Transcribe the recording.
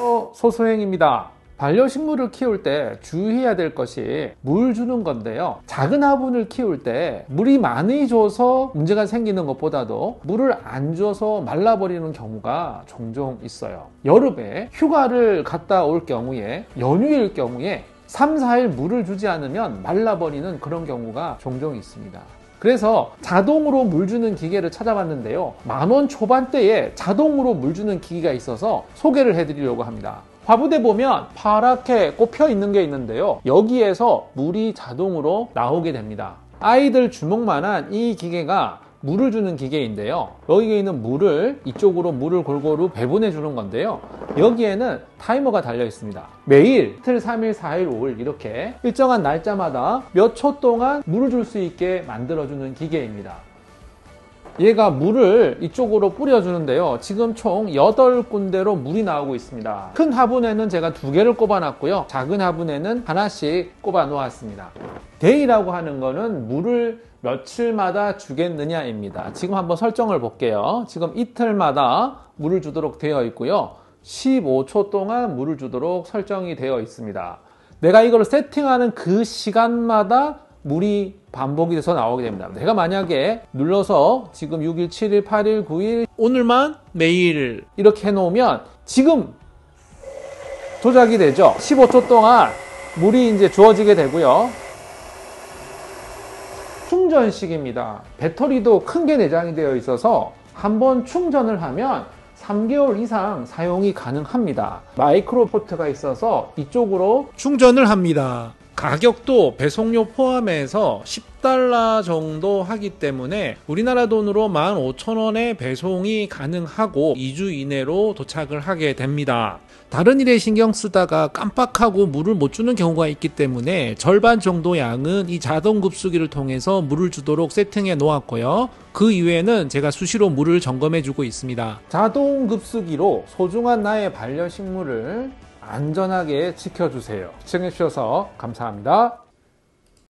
어, 소소행입니다. 반려식물을 키울 때 주의해야 될 것이 물 주는 건데요. 작은 화분을 키울 때 물이 많이 줘서 문제가 생기는 것보다도 물을 안 줘서 말라버리는 경우가 종종 있어요. 여름에 휴가를 갔다 올 경우에 연휴일 경우에 3, 4일 물을 주지 않으면 말라버리는 그런 경우가 종종 있습니다. 그래서 자동으로 물 주는 기계를 찾아봤는데요. 만원 초반대에 자동으로 물 주는 기기가 있어서 소개를 해드리려고 합니다. 화분에 보면 파랗게 꼽혀 있는 게 있는데요. 여기에서 물이 자동으로 나오게 됩니다. 아이들 주먹만한 이 기계가 물을 주는 기계인데요. 여기에 있는 물을 이쪽으로 물을 골고루 배분해 주는 건데요. 여기에는 타이머가 달려 있습니다. 매일 이틀, 3일, 4일, 5일 이렇게 일정한 날짜마다 몇 초 동안 물을 줄 수 있게 만들어 주는 기계입니다. 얘가 물을 이쪽으로 뿌려주는데요. 지금 총 8군데로 물이 나오고 있습니다. 큰 화분에는 제가 두 개를 꼽아놨고요. 작은 화분에는 하나씩 꼽아 놓았습니다. 데이라고 하는 거는 물을 며칠마다 주겠느냐입니다. 지금 한번 설정을 볼게요. 지금 이틀마다 물을 주도록 되어 있고요. 15초 동안 물을 주도록 설정이 되어 있습니다. 내가 이걸 세팅하는 그 시간마다 물이 반복이 돼서 나오게 됩니다. 내가 만약에 눌러서 지금 6일, 7일, 8일, 9일, 오늘만 매일 이렇게 해놓으면 지금 조작이 되죠. 15초 동안 물이 이제 주어지게 되고요. 충전식입니다. 배터리도 큰 게 내장이 되어 있어서 한번 충전을 하면 3개월 이상 사용이 가능합니다. 마이크로 포트가 있어서 이쪽으로 충전을 합니다. 가격도 배송료 포함해서 10달러 정도 하기 때문에 우리나라 돈으로 15,000원에 배송이 가능하고 2주 이내로 도착을 하게 됩니다. 다른 일에 신경 쓰다가 깜빡하고 물을 못 주는 경우가 있기 때문에 절반 정도 양은 이 자동 급수기를 통해서 물을 주도록 세팅해 놓았고요. 그 이외에는 제가 수시로 물을 점검해 주고 있습니다. 자동 급수기로 소중한 나의 반려식물을 안전하게 지켜주세요. 시청해주셔서 감사합니다.